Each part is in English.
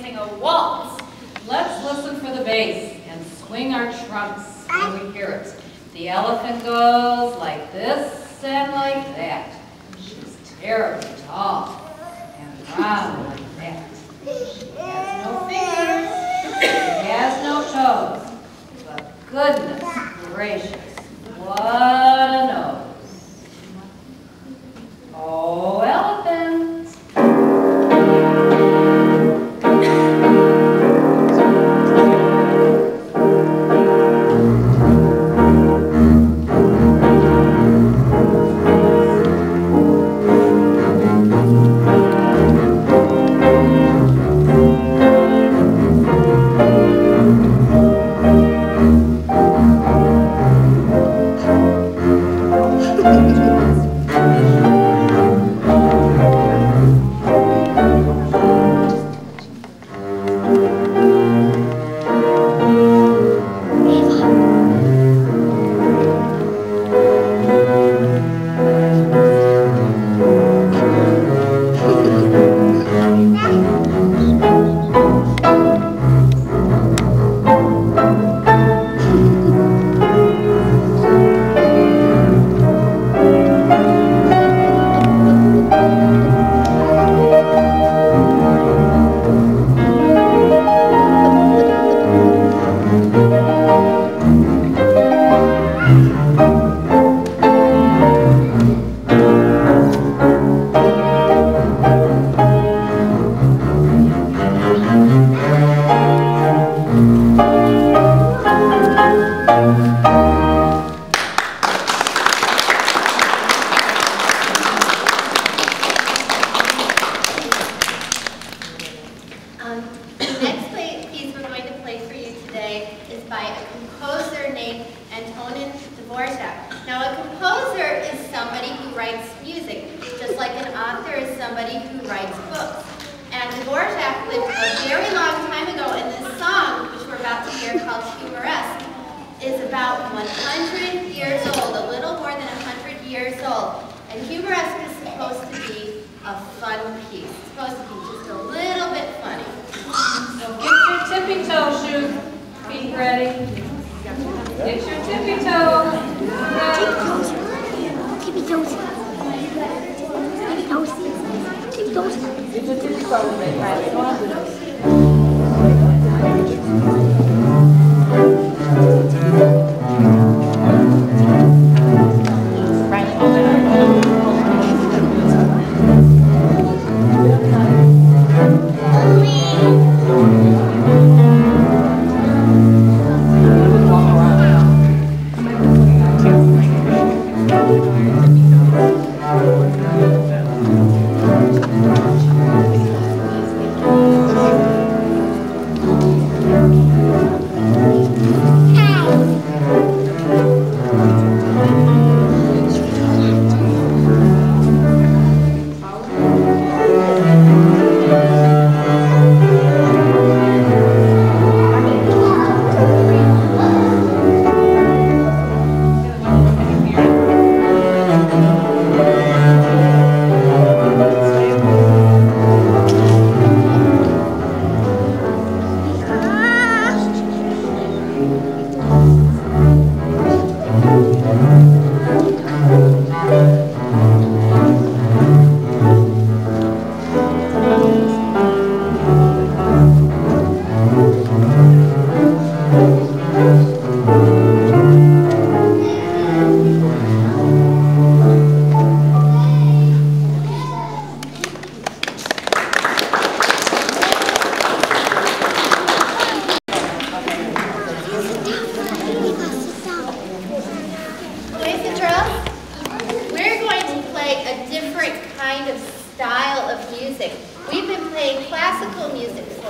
dancing a waltz. Let's listen for the bass and swing our trunks when we hear it. The elephant goes like this and like that. She's terribly tall and round like that. She has no fingers, she has no toes, but goodness gracious, what Dvorak. Now, a composer is somebody who writes music, just like an author is somebody who writes books. And Dvorak lived a very long time ago, and this song, which we're about to hear called Humoresque, is about 100 years old, a little more than 100 years old. And Humoresque is supposed to be a fun piece. It's supposed to be just a little bit funny. So get your tippy toe shoes, feet ready. Get your tippy toe. Tippy toes. Tippy toes. Tippy Amén.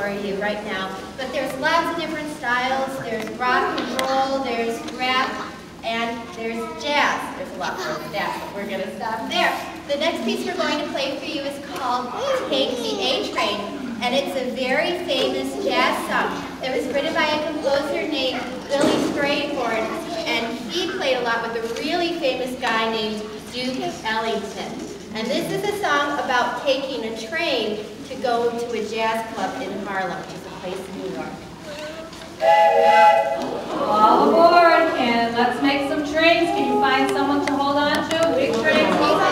For you right now, but there's lots of different styles. There's rock and roll, there's rap, and there's jazz. There's a lot more than that, but we're going to stop there. The next piece we're going to play for you is called Take the A Train, and it's a very famous jazz song. It was written by a composer named Billy Strayhorn, and he played a lot with a really famous guy named Duke Ellington. And this is a song about taking a train to go to a jazz club in Harlem, which is a place in New York. All aboard, and let's make some trains. Can you find someone to hold on to? Big trains,